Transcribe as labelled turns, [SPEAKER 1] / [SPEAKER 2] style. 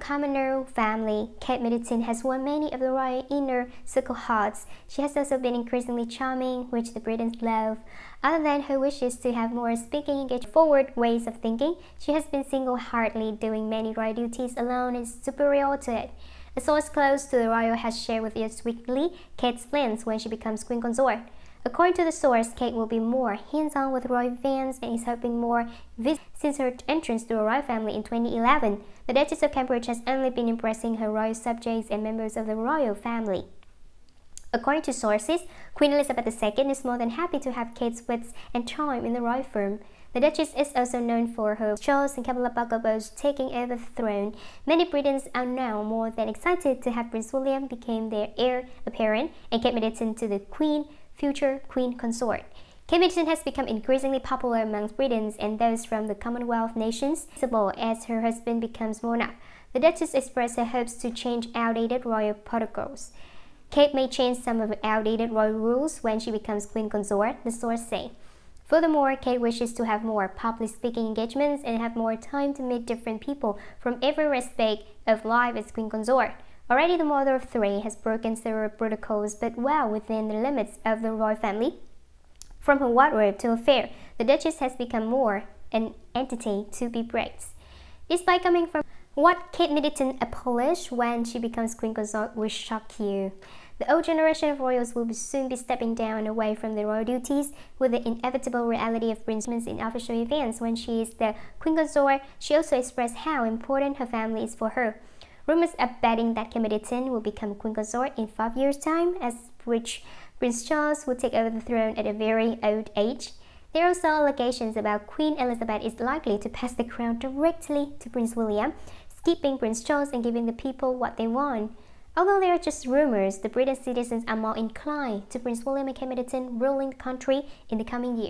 [SPEAKER 1] commoner family, Kate Middleton has won many of the royal inner circle hearts. She has also been increasingly charming, which the Britons love. Other than her wishes to have more speaking engaged forward ways of thinking, she has been single-heartedly doing many royal duties alone and superior to it. A source close to the royal has shared with Us Weekly Kate's plans when she becomes queen consort. According to the source, Kate will be more hands-on with royal fans and is hoping more visits since her entrance to the royal family in 2011. The Duchess of Cambridge has only been impressing her royal subjects and members of the royal family. According to sources, Queen Elizabeth II is more than happy to have Kate's wits and charm in the royal firm. The Duchess is also known for her Charles and Camilla Parker Bowles taking over the throne. Many Britons are now more than excited to have Prince William become their heir apparent and Kate Middleton to the Queen future queen consort. Kate has become increasingly popular amongst Britons and those from the Commonwealth nations, as her husband becomes monarch. The Duchess expressed her hopes to change outdated royal protocols. Kate may change some of the outdated royal rules when she becomes queen consort, the source say. Furthermore, Kate wishes to have more public speaking engagements and have more time to meet different people from every aspect of life as queen consort. Already the mother of three has broken several protocols but well within the limits of the royal family. From her wardrobe to her fare, the Duchess has become more an entity to be praised. Despite coming from what Kate Middleton accomplished when she becomes Queen Consort will shock you. The old generation of royals will soon be stepping down away from their royal duties with the inevitable reality of Princess in official events. When she is the Queen Consort, she also expressed how important her family is for her. Rumors are betting that Kate Middleton will become queen consort in five years' time, as which Prince Charles will take over the throne at a very old age. There are also allegations about Queen Elizabeth is likely to pass the crown directly to Prince William, skipping Prince Charles and giving the people what they want. Although they are just rumors, the British citizens are more inclined to Prince William and Kate Middleton ruling the country in the coming years.